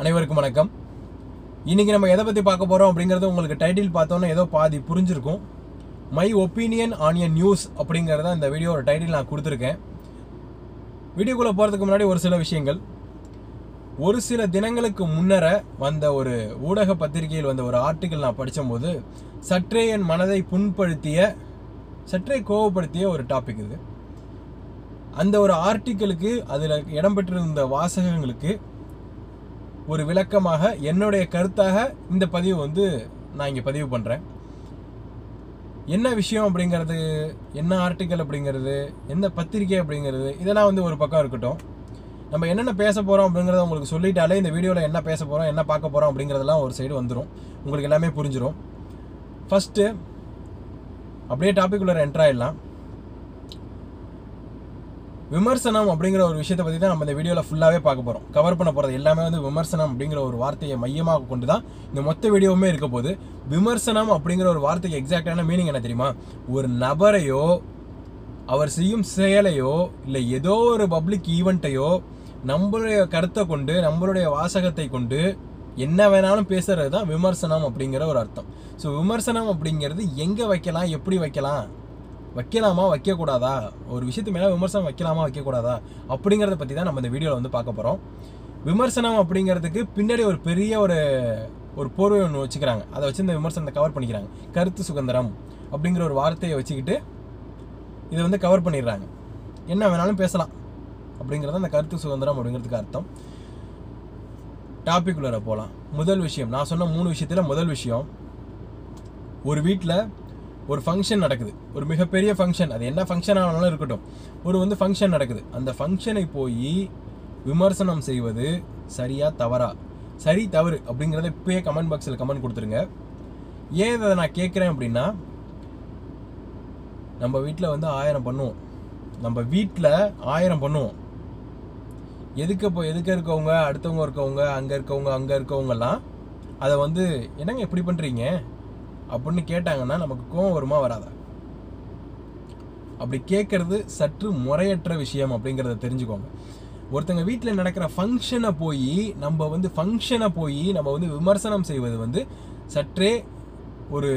அனைவருக்கும் வணக்கம். இன்றைக்கி நம்ம எதை பற்றி பார்க்க போகிறோம் அப்படிங்கிறது உங்களுக்கு டைட்டில் பார்த்தோன்னே ஏதோ பாதி புரிஞ்சிருக்கும். My opinion on a news அப்படிங்கிறத இந்த வீடியோவோட டைட்டில் நான் கொடுத்துருக்கேன். வீடியோக்குள்ளே போகிறதுக்கு முன்னாடி ஒரு சில விஷயங்கள். ஒரு சில தினங்களுக்கு முன்னர வந்த ஒரு ஊடக பத்திரிகையில் வந்த ஒரு ஆர்டிக்கல் நான் படித்தபோது சற்றே என் மனதை புண்படுத்திய சற்றே கோவப்படுத்திய ஒரு டாபிக் இது. அந்த ஒரு ஆர்டிக்கலுக்கு அதில் இடம்பெற்றிருந்த வாசகங்களுக்கு ஒரு விளக்கமாக என்னுடைய கருத்தாக இந்த பதிவு வந்து நான் இங்கே பதிவு பண்ணுறேன் என்ன விஷயம் அப்படிங்கிறது என்ன ஆர்டிக்கல் அப்படிங்கிறது எந்த பத்திரிக்கை அப்படிங்கிறது இதெல்லாம் வந்து ஒரு பக்கம் இருக்கட்டும். நம்ம என்னென்ன பேச போகிறோம் அப்படிங்கிறத உங்களுக்கு சொல்லிட்டாலே இந்த வீடியோவில் என்ன பேச போகிறோம் என்ன பார்க்க போகிறோம் அப்படிங்கிறதெல்லாம் ஒரு சைடு வந்துடும் உங்களுக்கு எல்லாமே புரிஞ்சிடும் ஃபஸ்ட்டு அப்படியே டாபிக் உள்ள என்ட்ராயிடலாம் விமர்சனம் அப்படிங்கிற ஒரு விஷயத்தை பற்றி தான் நம்ம இந்த வீடியோவில் ஃபுல்லாகவே பார்க்க போகிறோம் கவர் பண்ண போகிறது எல்லாமே வந்து விமர்சனம் அப்படிங்கிற ஒரு வார்த்தையை மையமாக கொண்டு தான் இந்த மொத்த வீடியோவுமே இருக்க போது விமர்சனம் அப்படிங்கிற ஒரு வார்த்தைக்கு எக்ஸாக்டான மீனிங் என்ன தெரியுமா? ஒரு நபரையோ அவர் செய்யும் செயலையோ இல்லை ஏதோ ஒரு பப்ளிக் ஈவெண்ட்டையோ நம்மளுடைய கருத்தை கொண்டு நம்மளுடைய வாசகத்தை கொண்டு என்ன வேணாலும் பேசுறது தான் விமர்சனம் அப்படிங்கிற ஒரு அர்த்தம். ஸோ விமர்சனம் அப்படிங்கிறது எங்கே வைக்கலாம் எப்படி வைக்கலாம் வைக்கலாமா வைக்கக்கூடாதா? ஒரு விஷயத்து மேலே விமர்சனம் வைக்கலாமா வைக்கக்கூடாதா? அப்படிங்கிறத பற்றி தான் நம்ம இந்த வீடியோவில் வந்து பார்க்க போகிறோம் விமர்சனம் அப்படிங்கிறதுக்கு பின்னாடி ஒரு பெரிய ஒரு ஒரு போர்வை ஒன்று வச்சுக்கிறாங்க. அதை வச்சு இந்த விமர்சனத்தை கவர் பண்ணிக்கிறாங்க. கருத்து சுதந்திரம் அப்படிங்கிற ஒரு வார்த்தையை வச்சுக்கிட்டு இதை வந்து கவர் பண்ணிடுறாங்க. என்ன வேணாலும் பேசலாம் அப்படிங்கிறது அந்த கருத்து சுதந்திரம் அப்படிங்கிறதுக்கு அர்த்தம். டாபிக் உள்ள போகலாம் முதல் விஷயம் நான் சொன்ன மூணு விஷயத்தில் முதல் விஷயம் ஒரு வீட்டில் ஒரு ஃபங்க்ஷன் நடக்குது. ஒரு மிகப்பெரிய ஃபங்க்ஷன் அது என்ன ஃபங்க்ஷன் ஆனாலும் இருக்கட்டும். ஒரு வந்து ஃபங்க்ஷன் நடக்குது. அந்த ஃபங்க்ஷனை போய் விமர்சனம் செய்வது சரியா தவறா? சரி தவறு அப்படிங்கிறத இப்போயே கமெண்ட் பாக்ஸில் கமெண்ட் கொடுத்துருங்க. ஏன் இதை நான் கேட்குறேன் அப்படின்னா நம்ம வீட்டில் வந்து ஆயிரம் பண்ணுவோம். நம்ம வீட்டில் ஆயிரம் பண்ணுவோம். எதுக்கு இப்போ எதுக்கு இருக்கவங்க அடுத்தவங்க இருக்கவங்க அங்கே இருக்கவங்க அங்கே இருக்கவங்கலாம் அதை வந்து என்னங்க இப்படி பண்ணுறீங்க அப்படின்னு கேட்டாங்கன்னா நமக்கு கோவம் வருமா வராதா? அப்படி கேட்கறது சற்று முறையற்ற விஷயம் அப்படிங்கிறத தெரிஞ்சுக்கோங்க. ஒருத்தங்க வீட்டில் நடக்கிற ஃபங்க்ஷனை போய் நம்ம வந்து ஃபங்க்ஷனை போய் நம்ம வந்து விமர்சனம் செய்வது வந்து சற்றே ஒரு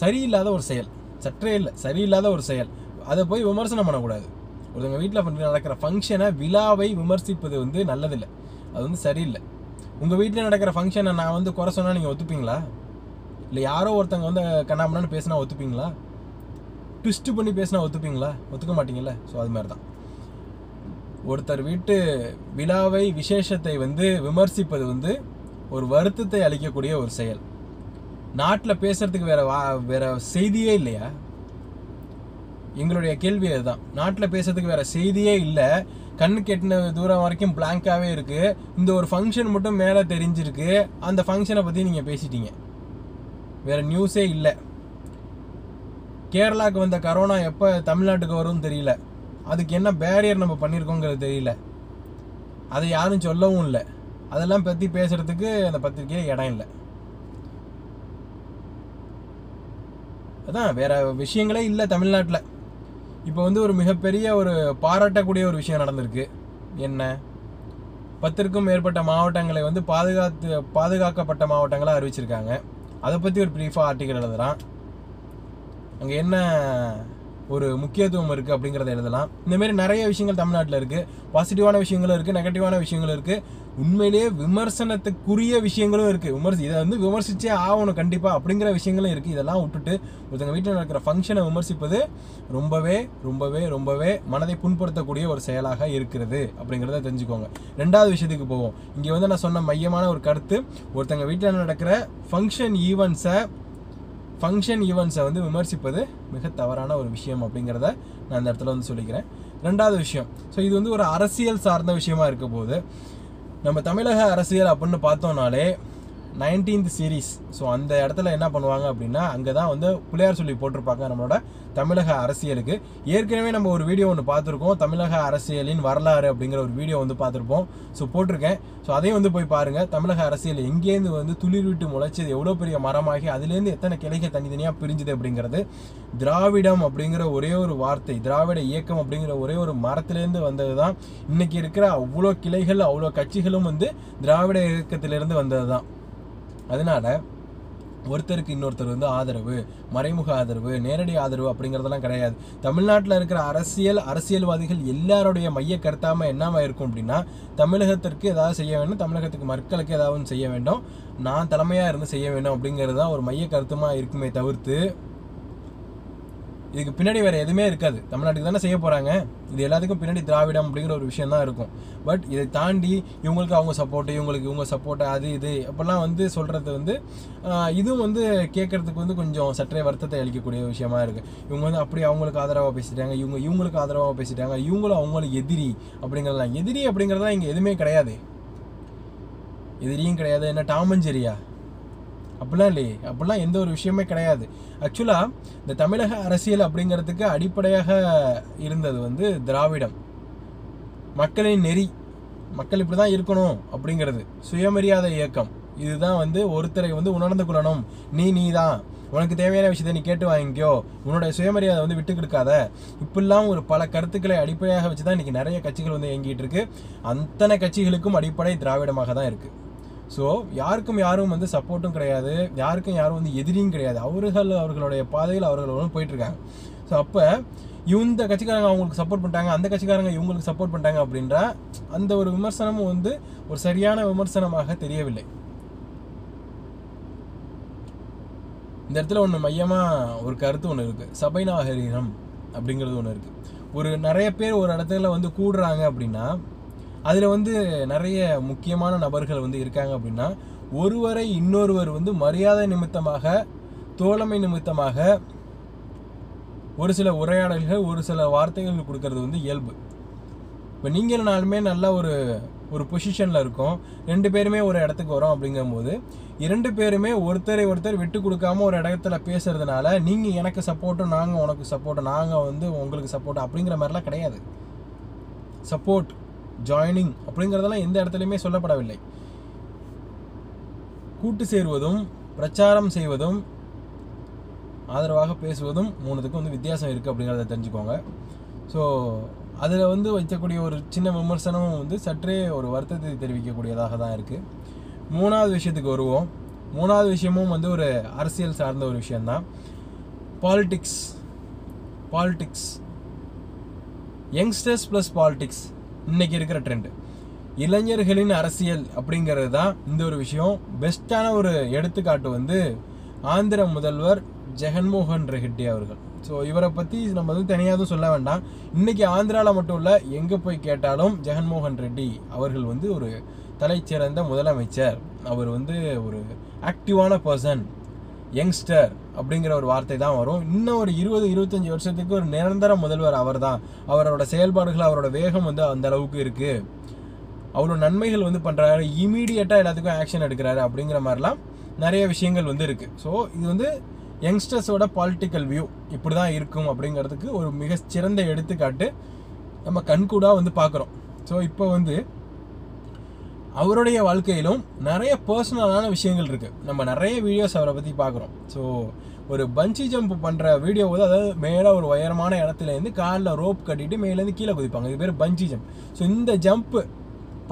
சரியில்லாத ஒரு செயல். சற்றே இல்லை சரியில்லாத ஒரு செயல். அதை போய் விமர்சனம் பண்ணக்கூடாது. ஒருத்தங்க வீட்டில் நடக்கிற ஃபங்க்ஷனை விழாவை விமர்சிப்பது வந்து நல்லதில்லை. அது வந்து சரியில்லை. உங்கள் வீட்டில் நடக்கிற ஃபங்க்ஷனை நான் வந்து குறை சொன்னால் நீங்கள் ஒத்துப்பீங்களா? இல்லை யாரோ ஒருத்தங்க வந்து கண்ணாமண்ணான்னு பேசினா ஒத்துப்பீங்களா? ட்விஸ்ட்டு பண்ணி பேசினா ஒத்துப்பீங்களா? ஒத்துக்க மாட்டீங்கல்ல? ஸோ அது மாதிரி தான் ஒருத்தர் வீட்டு விழாவை விசேஷத்தை வந்து விமர்சிப்பது வந்து ஒரு வருத்தத்தை அளிக்கக்கூடிய ஒரு செயல். நாட்டில் பேசுகிறதுக்கு வேறு வா வேறு செய்தியே இல்லையா? எங்களுடைய கேள்வி அதுதான். நாட்டில் பேசுறதுக்கு வேற செய்தியே இல்லை. கண்ணு கெட்டின தூரம் வரைக்கும் பிளாங்காகவே இருக்குது இந்த ஒரு ஃபங்க்ஷன் மட்டும் மேலே தெரிஞ்சிருக்கு. அந்த ஃபங்க்ஷனை பற்றி நீங்கள் பேசிட்டீங்க. வேற நியூஸே இல்லை. கேரளாவுக்கு வந்த கரோனா எப்போ தமிழ்நாட்டுக்கு வரும்னு தெரியல. அதுக்கு என்ன பேரியர் நம்ம பண்ணியிருக்கோங்கிறது தெரியல. அதை யாரும் சொல்லவும் இல்லை. அதெல்லாம் பற்றி பேசுகிறதுக்கு அந்த பத்திரிக்கையே இடம் இல்லை. அதான் வேற விஷயங்களே இல்லை தமிழ்நாட்டில். இப்போ வந்து ஒரு மிகப்பெரிய ஒரு பாராட்டக்கூடிய ஒரு விஷயம் நடந்திருக்கு. என்ன? பத்திற்கும் மேற்பட்ட மாவட்டங்களை வந்து பாதுகாத்து பாதுகாக்கப்பட்ட மாவட்டங்களாக அறிவிச்சிருக்காங்க. அதை பற்றி ஒரு ப்ரீஃபாக ஆர்டிக்கல் எழுதுகிறான் அங்கே என்ன ஒரு முக்கியத்துவம் இருக்குது அப்படிங்கிறத எழுதலாம். இந்தமாரி நிறைய விஷயங்கள் தமிழ்நாட்டில் இருக்குது பாசிட்டிவான விஷயங்களும் இருக்குது நெகட்டிவான விஷயங்களும் இருக்குது உண்மையிலேயே விமர்சனத்துக்குரிய விஷயங்களும் இருக்குது விமர்சி இதை வந்து விமர்சித்தே ஆகணும் கண்டிப்பாக அப்படிங்கிற விஷயங்களும் இருக்குது இதெல்லாம் விட்டுட்டு ஒருத்தங்க வீட்டில் நடக்கிற ஃபங்க்ஷனை விமர்சிப்பது ரொம்பவே ரொம்பவே ரொம்பவே மனதை புண்படுத்தக்கூடிய ஒரு செயலாக இருக்கிறது அப்படிங்கிறத தெரிஞ்சுக்கோங்க. ரெண்டாவது விஷயத்துக்கு போவோம். இங்கே வந்து நான் சொன்ன மையமான ஒரு கருத்து ஒருத்தங்க வீட்டில் நடக்கிற ஃபங்க்ஷன் ஈவெண்ட்ஸை ஃபங்க்ஷன் ஈவெண்ட்ஸை வந்து விமர்சிப்பது மிக தவறான ஒரு விஷயம் அப்படிங்கிறத நான் இந்த இடத்துல வந்து சொல்லிக்கிறேன். ரெண்டாவது விஷயம். ஸோ இது வந்து ஒரு அரசியல் சார்ந்த விஷயமா இருக்க போது நம்ம தமிழக அரசியல் அப்படின்னு பார்த்தோம்னாலே நைன்டீன்த் சீரீஸ் ஸோ அந்த இடத்துல என்ன பண்ணுவாங்க அப்படின்னா அங்கே தான் வந்து பிள்ளையார் சொல்லி போட்டிருப்பாங்க நம்மளோட தமிழக அரசியலுக்கு. ஏற்கனவே நம்ம ஒரு வீடியோ ஒன்று பார்த்துருக்கோம். தமிழக அரசியலின் வரலாறு அப்படிங்கிற ஒரு வீடியோ வந்து பார்த்துருப்போம். ஸோ போட்டிருக்கேன். ஸோ அதையும் வந்து போய் பாருங்கள் தமிழக அரசியல் எங்கேருந்து வந்து துளிர் விட்டு முளைச்சது எவ்வளோ பெரிய மரமாகி அதுலேருந்து எத்தனை கிளைகள் தனித்தனியாக பிரிஞ்சுது அப்படிங்கிறது திராவிடம் அப்படிங்கிற ஒரே ஒரு வார்த்தை திராவிட இயக்கம் அப்படிங்கிற ஒரே ஒரு மரத்திலேருந்து வந்தது தான் இன்னைக்கு இருக்கிற அவ்வளோ கிளைகள் அவ்வளோ கட்சிகளும் வந்து திராவிட இயக்கத்திலிருந்து வந்தது தான் அதனால ஒருத்தருக்கு இன்னொருத்தர் வந்து ஆதரவு மறைமுக ஆதரவு நேரடி ஆதரவு அப்படிங்கிறதெல்லாம் கிடையாது. தமிழ்நாட்டில் இருக்கிற அரசியல் அரசியல்வாதிகள் எல்லாருடைய மைய கருத்தாமல் என்னவாக இருக்கும் அப்படின்னா தமிழகத்திற்கு ஏதாவது செய்ய வேண்டும் தமிழகத்துக்கு மக்களுக்கு ஏதாவது செய்ய வேண்டும் நான் தலைமையாக இருந்து செய்ய வேண்டும் அப்படிங்கிறது தான் ஒரு மைய கருத்துமாக இருக்குமே தவிர்த்து இதுக்கு பின்னாடி வேறு எதுவுமே இருக்காது. தமிழ்நாட்டுக்கு தானே செய்ய போகிறாங்க இது எல்லாத்துக்கும் பின்னாடி திராவிடம் அப்படிங்கிற ஒரு விஷயம் தான் இருக்கும். பட் இதை தாண்டி இவங்களுக்கு அவங்க சப்போர்ட்டு இவங்களுக்கு இவங்க சப்போர்ட்டு அது இது அப்படிலாம் வந்து சொல்கிறது வந்து இதுவும் வந்து கேட்கறதுக்கு வந்து கொஞ்சம் சற்றே வருத்தத்தை அளிக்கக்கூடிய விஷயமா இருக்குது இவங்க வந்து அப்படி அவங்களுக்கு ஆதரவாக பேசிட்டாங்க. இவங்க இவங்களுக்கு ஆதரவாக பேசிட்டாங்க. இவங்களும் அவங்களுக்கு எதிரி அப்படிங்கிறதெல்லாம். எதிரி அப்படிங்கிறதெல்லாம் இங்கே எதுவுமே கிடையாது. எதிரியும் கிடையாது. என்ன டாமஞ்சேரியா? அப்படிலாம் இல்லையே. அப்படிலாம் எந்த ஒரு விஷயமே கிடையாது. ஆக்சுவலாக இந்த தமிழக அரசியல் அப்படிங்கிறதுக்கு அடிப்படையாக இருந்தது வந்து திராவிடம். மக்களின் நெறி. மக்கள் இப்படி தான் இருக்கணும் அப்படிங்கிறது. சுயமரியாதை இயக்கம். இதுதான் வந்து ஒருத்தரை வந்து உணர்ந்து கொள்ளணும். நீ நீ தான் உனக்கு தேவையான விஷயத்தை நீ கேட்டு வாங்கிக்கோ. உன்னோட சுயமரியாதை வந்து விட்டு கொடுக்காத. இப்படிலாம் ஒரு பல கருத்துக்களை அடிப்படையாக வச்சு தான் இன்றைக்கி நிறைய கட்சிகள் வந்து இயங்கிட்டு இருக்கு. அத்தனை கட்சிகளுக்கும் அடிப்படை திராவிடமாக தான் இருக்குது ஸோ யாருக்கும் யாரும் வந்து சப்போர்ட்டும் கிடையாது. யாருக்கும் யாரும் வந்து எதிரியும் கிடையாது. அவர்கள் அவர்களுடைய பாதையில் அவர்கள் போயிட்டுருக்காங்க. ஸோ அப்போ இந்த கட்சிக்காரங்க அவங்களுக்கு சப்போர்ட் பண்ணிட்டாங்க அந்த கட்சிக்காரங்க இவங்களுக்கு சப்போர்ட் பண்ணிட்டாங்க அப்படின்ற அந்த ஒரு விமர்சனமும் வந்து ஒரு சரியான விமர்சனமாக தெரியவில்லை. இந்த இடத்துல ஒன்று மையமாக ஒரு கருத்து ஒன்று இருக்குது சபை நாகரீகம் அப்படிங்கிறது ஒன்று இருக்குது ஒரு நிறைய பேர் ஒரு இடத்துல வந்து கூடுறாங்க அப்படின்னா அதில் வந்து நிறைய முக்கியமான நபர்கள் வந்து இருக்காங்க அப்படின்னா ஒருவரை இன்னொருவர் வந்து மரியாதை நிமித்தமாக தோழமை நிமித்தமாக ஒரு சில உரையாடல்கள் ஒரு சில வார்த்தைகள் கொடுக்கறது வந்து இயல்பு. இப்போ நீங்கள் நாலுமே நல்ல ஒரு ஒரு பொசிஷனில் இருக்கோம். ரெண்டு பேருமே ஒரு இடத்துக்கு வரோம் அப்படிங்கும்போது இரண்டு பேருமே ஒருத்தரை ஒருத்தர் விட்டு கொடுக்காம ஒரு இடத்துல பேசுறதுனால நீங்கள் எனக்கு சப்போர்ட்டும் நாங்கள் உனக்கு சப்போர்ட்டும் நாங்கள் வந்து உங்களுக்கு சப்போர்ட் அப்படிங்கிற மாதிரிலாம் கிடையாது. சப்போர்ட் ஜாயினிங் அப்படிங்கிறதெல்லாம் எந்த இடத்துலையுமே சொல்லப்படவில்லை. கூட்டு சேருவதும் பிரச்சாரம் செய்வதும் ஆதரவாக பேசுவதும் மூணுத்துக்கும் வந்து வித்தியாசம் இருக்குது அப்படிங்கிறத தெரிஞ்சுக்கோங்க. ஸோ அதில் வந்து வைக்கக்கூடிய ஒரு சின்ன விமர்சனமும் வந்து சற்றே ஒரு வருத்தத்தை தெரிவிக்கக்கூடியதாக தான் இருக்குது மூணாவது விஷயத்துக்கு வருவோம். மூணாவது விஷயமும் வந்து ஒரு அரசியல் சார்ந்த ஒரு விஷயந்தான் politics politics youngsters plus politics இன்னைக்கு இருக்கிற ட்ரெண்டு இளைஞர்களின் அரசியல் அப்படிங்கிறது தான் இந்த ஒரு விஷயம். பெஸ்ட்டான ஒரு எடுத்துக்காட்டு வந்து ஆந்திர முதல்வர் ஜெகன்மோகன் ரெட்டி அவர்கள். ஸோ இவரை பற்றி நம்ம வந்து தனியாகவும் சொல்ல வேண்டாம். இன்றைக்கி ஆந்திராவில் மட்டும் இல்லை எங்கே போய் கேட்டாலும் ஜெகன்மோகன் ரெட்டி அவர்கள் வந்து ஒரு தலைச்சிறந்த முதலமைச்சர். அவர் வந்து ஒரு ஆக்டிவான பர்சன் யங்ஸ்டர் அப்படிங்கிற ஒரு வார்த்தை தான் வரும். இன்னும் ஒரு இருபது இருபத்தஞ்சி வருஷத்துக்கு ஒரு நிரந்தர முதல்வர் அவர் தான் அவரோட செயல்பாடுகள் அவரோட வேகம் வந்து அந்த அளவுக்கு இருக்கு. அவ்வளோ நன்மைகள் வந்து பண்ணுறாரு இமீடியட்டாக எல்லாத்துக்கும் ஆக்ஷன் எடுக்கிறாரு அப்படிங்கிற மாதிரிலாம் நிறைய விஷயங்கள் வந்து இருக்குது ஸோ இது வந்து யங்ஸ்டர்ஸோட பாலிட்டிக்கல் வியூ இப்படி தான் இருக்கும் அப்படிங்கிறதுக்கு ஒரு மிக சிறந்த எடுத்துக்காட்டு நம்ம கண்கூடாக வந்து பார்க்குறோம். ஸோ இப்போ வந்து அவருடைய வாழ்க்கையிலும் நிறைய பர்சனலான விஷயங்கள் இருக்குது நம்ம நிறைய வீடியோஸ் அவரை பற்றி பார்க்குறோம். ஸோ ஒரு பஞ்சி ஜம்ப் பண்ணுற வீடியோ வந்து அதாவது மேலே ஒரு உயரமான இடத்துலேருந்து காலில் ரோப் கட்டிட்டு மேலேருந்து கீழே குதிப்பாங்க. இது பேர் பஞ்சி ஜம்ப் ஸோ இந்த ஜம்ப்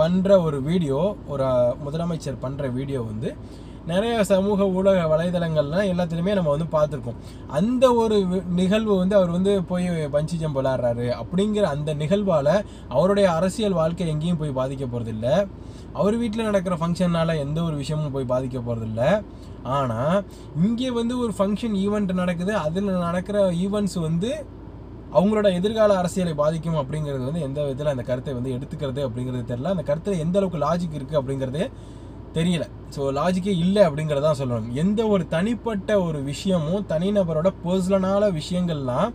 பண்ணுற ஒரு வீடியோ ஒரு முதலமைச்சர் பண்ணுற வீடியோ வந்து நிறைய சமூக ஊடக வலைதளங்கள்லாம் எல்லாத்துலேயுமே நம்ம வந்து பார்த்துருக்கோம். அந்த ஒரு நிகழ்வு வந்து அவர் வந்து போய் பஞ்சி ஜம்ப் விளாட்றாரு அப்படிங்கிற அந்த நிகழ்வால் அவருடைய அரசியல் வாழ்க்கை எங்கேயும் போய் பாதிக்க போகிறதில்ல அவர் வீட்டில் நடக்கிற ஃபங்க்ஷனால் எந்த ஒரு விஷயமும் போய் பாதிக்க போகிறதில்ல ஆனால் இங்கே வந்து ஒரு ஃபங்க்ஷன் ஈவெண்ட் நடக்குது. அதில் நடக்கிற ஈவெண்ட்ஸ் வந்து அவங்களோட எதிர்கால அரசியலை பாதிக்கும் அப்படிங்கிறது வந்து எந்த விதத்தில் அந்த கருத்தை வந்து எடுத்துக்கிறது அப்படிங்கிறது தெரில அந்த கருத்தில் எந்த அளவுக்கு லாஜிக் இருக்குது அப்படிங்கிறதே தெரியல. ஸோ லாஜிக்கே இல்லை அப்படிங்கிறதான் சொல்லணும். எந்த ஒரு தனிப்பட்ட ஒரு விஷயமும் தனிநபரோட பர்சனலான விஷயங்கள்லாம்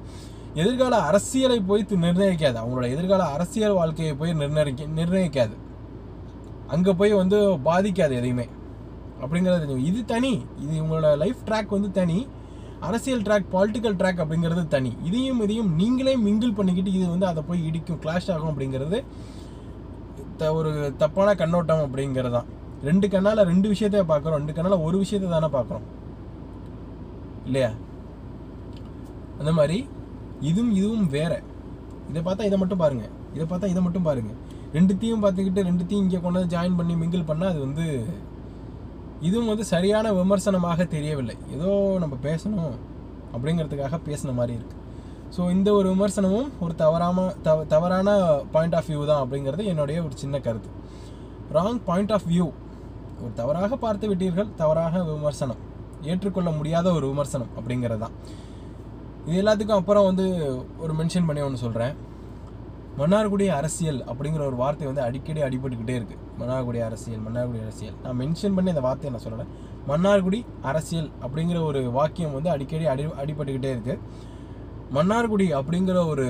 எதிர்கால அரசியலை போய் நிர்ணயிக்காது. அவங்களோட எதிர்கால அரசியல் வாழ்க்கையை போய் நிர்ணயிக்க நிர்ணயிக்காது. அங்கே போய் வந்து பாதிக்காது எதையுமே. அப்படிங்கிறது தெரியும். இது தனி. இது இவங்களோட லைஃப் ட்ராக் வந்து தனி. அரசியல் ட்ராக் பாலிட்டிக்கல் ட்ராக் அப்படிங்கிறது தனி. இதையும் இதையும் நீங்களே மிங்கிள் பண்ணிக்கிட்டு இது வந்து அதை போய் இடிக்கும் கிளாஷ் ஆகும் அப்படிங்கிறது த- ஒரு தப்பான கண்ணோட்டம் அப்படிங்கிறது தான் ரெண்டு கண்ணால் ரெண்டு விஷயத்தையே பார்க்குறோம். ரெண்டு கண்ணால் ஒரு விஷயத்தை தானே பார்க்குறோம். இல்லையா? அந்த மாதிரி இதுவும் இதுவும் வேற. இதை பார்த்தா இதை மட்டும் பாருங்க. இதை பார்த்தா இதை மட்டும் பாருங்கள் ரெண்டுத்தையும் பார்த்துக்கிட்டு ரெண்டுத்தையும் இங்கே கொண்டு வந்து ஜாயின் பண்ணி மிங்கிள் பண்ணால் அது வந்து இதுவும் வந்து சரியான விமர்சனமாக தெரியவில்லை. ஏதோ நம்ம பேசணும் அப்படிங்கிறதுக்காக பேசின மாதிரி இருக்குது ஸோ இந்த ஒரு விமர்சனமும் ஒரு தவறாம தவ தவறான பாயிண்ட் ஆஃப் வியூ தான் அப்படிங்கிறது என்னுடைய ஒரு சின்ன கருத்து. ராங் பாயிண்ட் ஆஃப் வியூ தவறாக பார்த்து விட்டீர்கள் தவறாக விமர்சனம். ஏற்றுக்கொள்ள முடியாத ஒரு விமர்சனம் அப்படிங்கிறது தான். இது எல்லாத்துக்கும் அப்புறம் வந்து ஒரு மென்ஷன் பண்ணி ஒன்று சொல்கிறேன் மன்னார்குடி அரசியல் அப்படிங்கிற ஒரு வார்த்தை வந்து அடிக்கடி அடிபட்டுக்கிட்டே இருக்குது மன்னார்குடி அரசியல் மன்னார்குடி அரசியல். நான் மென்ஷன் பண்ணி அந்த வார்த்தையை நான் சொல்லலை. மன்னார்குடி அரசியல் அப்படிங்கிற ஒரு வாக்கியம் வந்து அடிக்கடி அடி அடிபட்டுக்கிட்டே இருக்குது மன்னார்குடி அப்படிங்கிற ஒரு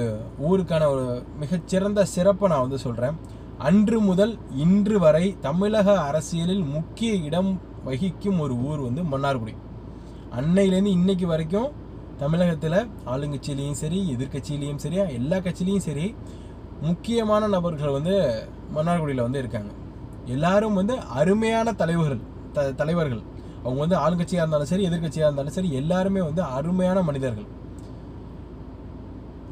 ஊருக்கான ஒரு மிகச்சிறந்த சிறப்பை நான் வந்து சொல்கிறேன் அன்று முதல் இன்று வரை தமிழக அரசியலில் முக்கிய இடம் வகிக்கும் ஒரு ஊர் வந்து மன்னார்குடி. அன்னையிலேருந்து இன்னைக்கு வரைக்கும் தமிழகத்தில் ஆளுங்கட்சியிலையும் சரி எதிர்கட்சியிலையும் சரி எல்லா கட்சியிலையும் சரி முக்கியமான நபர்கள் வந்து மன்னார்குடியில் வந்து இருக்காங்க. எல்லாரும் வந்து அருமையான தலைவர்கள் த தலைவர்கள். அவங்க வந்து ஆளுங்கட்சியாக இருந்தாலும் சரி எதிர்க்கட்சியாக இருந்தாலும் சரி எல்லாருமே வந்து அருமையான மனிதர்கள்.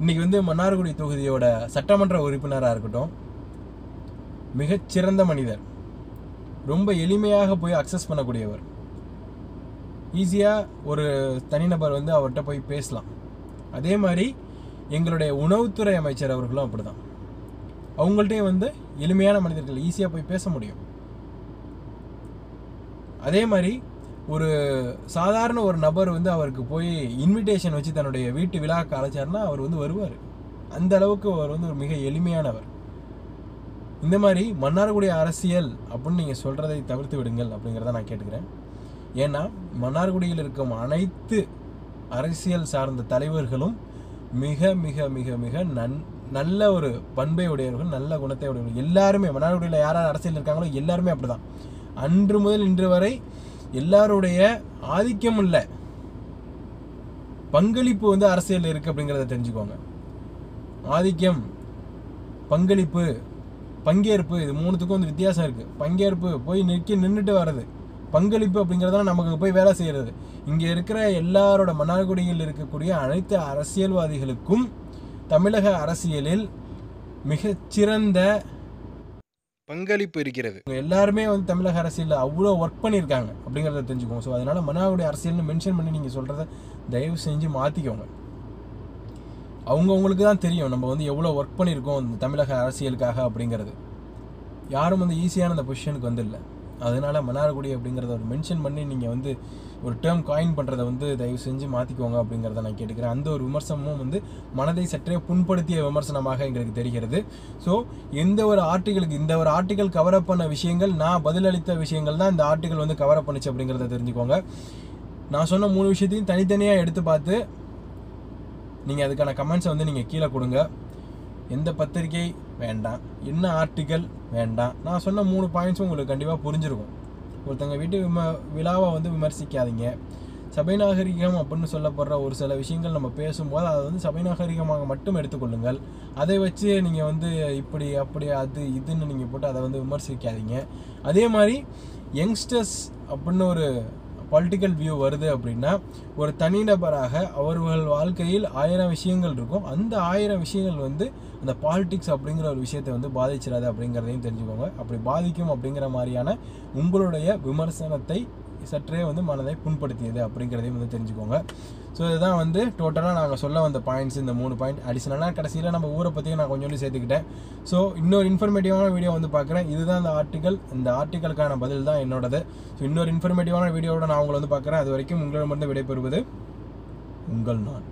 இன்றைக்கி வந்து மன்னார்குடி தொகுதியோட சட்டமன்ற உறுப்பினராக இருக்கட்டும் மிகச்சிறந்த மனிதர். ரொம்ப எளிமையாக போய் அக்சஸ் பண்ணக்கூடியவர். ஈஸியாக ஒரு தனிநபர் வந்து அவர்கிட்ட போய் பேசலாம். அதே மாதிரி எங்களுடைய உணவுத்துறை அமைச்சர் அவர்களும் அப்படிதான். அவங்கள்ட்டையும் வந்து எளிமையான மனிதர்கள் ஈஸியாக போய் பேச முடியும். அதே மாதிரி ஒரு சாதாரண ஒரு நபர் வந்து அவருக்கு போய் இன்விடேஷன் வச்சு தன்னுடைய வீட்டு விழாவுக்கு அழைச்சார்னா அவர் வந்து வருவார். அந்த அளவுக்கு அவர் வந்து ஒரு மிக எளிமையானவர். இந்த மாதிரி மன்னார்குடி அரசியல் அப்படின்னு நீங்கள் சொல்கிறதை தவிர்த்து விடுங்கள் அப்படிங்கிறத நான் கேட்டுக்கிறேன். ஏன்னா மன்னார்குடியில் இருக்கும் அனைத்து அரசியல் சார்ந்த தலைவர்களும் மிக மிக மிக மிக நன் நல்ல ஒரு பண்பை உடையவர்கள் நல்ல குணத்தை உடையவர்கள். எல்லாருமே மன்னார்குடியில் யார் யார் அரசியல் இருக்காங்களோ எல்லாருமே அப்படிதான். அன்று முதல் இன்று வரை எல்லாருடைய ஆதிக்கம் இல்லை பங்களிப்பு வந்து அரசியல் இருக்குது அப்படிங்கிறத தெரிஞ்சுக்கோங்க. ஆதிக்கம் பங்களிப்பு பங்கேற்பு இது மூணுத்துக்கும் வந்து வித்தியாசம் இருக்கு. பங்கேற்பு போய் நிற்க நின்றுட்டு வர்றது. பங்களிப்பு அப்படிங்கிறதெல்லாம் நமக்கு போய் வேலை செய்யறது. இங்க இருக்கிற எல்லாரோட மன்னார்குடியில் இருக்கக்கூடிய அனைத்து அரசியல்வாதிகளுக்கும் தமிழக அரசியலில் மிகச்சிறந்த பங்களிப்பு இருக்கிறது. எல்லாருமே வந்து தமிழக அரசியலில் அவ்வளோ ஒர்க் பண்ணியிருக்காங்க அப்படிங்கிறத தெரிஞ்சுக்கோங்க ஸோ அதனால மன்னார்குடி அரசியல்னு மென்ஷன் பண்ணி நீங்கள் சொல்கிறத தயவு செஞ்சு மாற்றிக்கோங்க அவங்கவுங்களுக்கு தான் தெரியும் நம்ம வந்து எவ்வளோ ஒர்க் பண்ணியிருக்கோம் இந்த தமிழக அரசியலுக்காக அப்படிங்கிறது. யாரும் வந்து ஈஸியான அந்த பொசிஷனுக்கு இல்லை அதனால் மன்னார்குடி அப்படிங்கிறத ஒரு மென்ஷன் பண்ணி நீங்கள் வந்து ஒரு டேர்ம் காயின் பண்ணுறத வந்து தயவு செஞ்சு மாற்றிக்கோங்க அப்படிங்கிறத நான் கேட்டுக்கிறேன். அந்த ஒரு விமர்சனமும் வந்து மனதை சற்றே புண்படுத்திய விமர்சனமாக எங்களுக்கு தெரிகிறது. ஸோ எந்த ஒரு ஆர்டிகளுக்கு இந்த ஒரு ஆர்டிகல் கவரப் பண்ண விஷயங்கள் நான் பதிலளித்த விஷயங்கள் தான் இந்த ஆர்டிகல் வந்து கவர் பண்ணுச்சு அப்படிங்கிறத தெரிஞ்சுக்கோங்க. நான் சொன்ன மூணு விஷயத்தையும் தனித்தனியாக எடுத்து பார்த்து நீங்கள் அதுக்கான கமெண்ட்ஸை வந்து நீங்கள் கீழே கொடுங்க. எந்த பத்திரிகை? வேண்டாம். என்ன ஆர்டிக்கல் வேண்டாம். நான் சொன்ன மூணு பாயிண்ட்ஸும் உங்களுக்கு கண்டிப்பாக புரிஞ்சிருக்கும். ஒருத்தங்க வீட்டு விம விழாவை வந்து விமர்சிக்காதீங்க. சபை நாகரிகம் அப்படின்னு சொல்லப்படுற ஒரு சில விஷயங்கள் நம்ம பேசும்போது அதை வந்து சபை நாகரிகமாக மட்டும் எடுத்துக்கொள்ளுங்கள். அதை வச்சு நீங்கள் வந்து இப்படி அப்படி அது இதுன்னு நீங்கள் போட்டு அதை வந்து விமர்சிக்காதீங்க. அதே மாதிரி யங்ஸ்டர்ஸ் அப்படின்னு ஒரு பொலிட்டிக்கல் வியூ வருது அப்படின்னா ஒரு தனிநபராக அவர்கள் வாழ்க்கையில் ஆயிரம் விஷயங்கள் இருக்கும். அந்த ஆயிரம் விஷயங்கள் வந்து அந்த பாலிடிக்ஸ் அப்படிங்கிற ஒரு விஷயத்தை வந்து பாதிச்சிடாது அப்படிங்கிறதையும் தெரிஞ்சுக்கோங்க. அப்படி பாதிக்கும் அப்படிங்கிற மாதிரியான உங்களுடைய விமர்சனத்தை சற்றே வந்து மனதை புண்படுத்தியது அப்படிங்கிறதையும் வந்து தெரிஞ்சுக்கோங்க. ஸோ இதுதான் வந்து டோட்டலாக நாங்கள் சொல்ல வந்த பாயிண்ட்ஸ் இந்த மூணு பாயிண்ட் அடிஷனலாக கடைசியில் நம்ம ஊரை பற்றியும் நான் கொஞ்சோண்டு சேர்த்துக்கிட்டேன். ஸோ இன்னொரு இன்ஃபர்மேட்டிவான வீடியோ வந்து பார்க்குறேன். இதுதான் இந்த ஆர்டிக்கல் இந்த ஆர்டிக்கலுக்கான பதில் தான் என்னோடது. ஸோ இன்னொரு இன்ஃபர்மேட்டிவான வீடியோவோட நான் உங்களை வந்து பார்க்குறேன். அது வரைக்கும் உங்களிடமிருந்து விடைபெறுவது உங்கள் நான்.